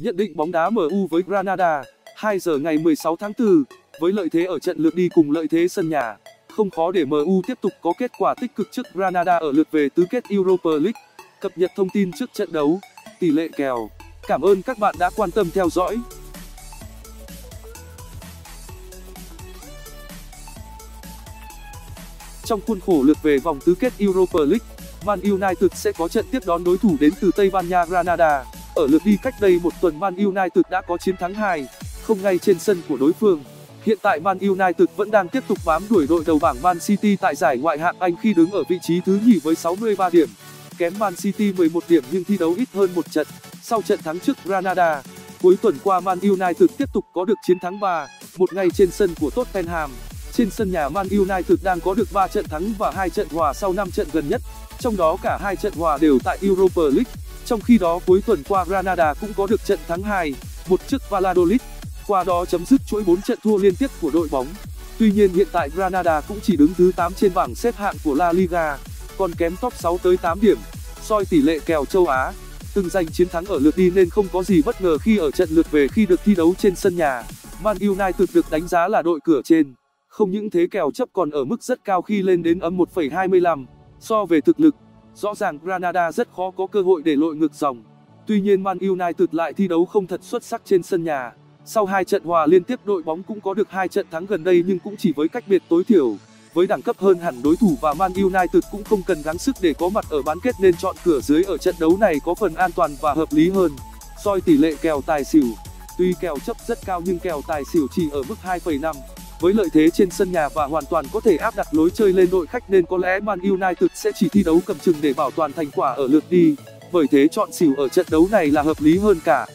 Nhận định bóng đá MU với Granada, 2 giờ ngày 16 tháng 4, với lợi thế ở trận lượt đi cùng lợi thế sân nhà, không khó để MU tiếp tục có kết quả tích cực trước Granada ở lượt về tứ kết Europa League. Cập nhật thông tin trước trận đấu, tỷ lệ kèo. Cảm ơn các bạn đã quan tâm theo dõi. Trong khuôn khổ lượt về vòng tứ kết Europa League, Man United sẽ có trận tiếp đón đối thủ đến từ Tây Ban Nha Granada. Ở lượt đi cách đây một tuần Man United đã có chiến thắng 2, không ngay trên sân của đối phương. Hiện tại Man United vẫn đang tiếp tục bám đuổi đội đầu bảng Man City tại giải ngoại hạng Anh khi đứng ở vị trí thứ nhì với 63 điểm. Kém Man City 11 điểm nhưng thi đấu ít hơn một trận. Sau trận thắng trước Granada, cuối tuần qua Man United tiếp tục có được chiến thắng 3, một ngày trên sân của Tottenham. Trên sân nhà Man United đang có được 3 trận thắng và 2 trận hòa sau 5 trận gần nhất, trong đó cả hai trận hòa đều tại Europa League. Trong khi đó cuối tuần qua Granada cũng có được trận thắng 2, một trước Valladolid, qua đó chấm dứt chuỗi 4 trận thua liên tiếp của đội bóng. Tuy nhiên hiện tại Granada cũng chỉ đứng thứ 8 trên bảng xếp hạng của La Liga, còn kém top 6 tới 8 điểm. Soi tỷ lệ kèo châu Á, từng giành chiến thắng ở lượt đi nên không có gì bất ngờ khi ở trận lượt về khi được thi đấu trên sân nhà. Man United được đánh giá là đội cửa trên. Không những thế kèo chấp còn ở mức rất cao khi lên đến âm 1,25. So về thực lực, rõ ràng Granada rất khó có cơ hội để lội ngược dòng. Tuy nhiên Man United lại thi đấu không thật xuất sắc trên sân nhà. Sau hai trận hòa liên tiếp đội bóng cũng có được hai trận thắng gần đây nhưng cũng chỉ với cách biệt tối thiểu. Với đẳng cấp hơn hẳn đối thủ và Man United cũng không cần gắng sức để có mặt ở bán kết nên chọn cửa dưới ở trận đấu này có phần an toàn và hợp lý hơn. Soi tỷ lệ kèo tài xỉu. Tuy kèo chấp rất cao nhưng kèo tài xỉu chỉ ở mức 2,5. Với lợi thế trên sân nhà và hoàn toàn có thể áp đặt lối chơi lên đội khách nên có lẽ Man United sẽ chỉ thi đấu cầm chừng để bảo toàn thành quả ở lượt đi. Bởi thế chọn xỉu ở trận đấu này là hợp lý hơn cả.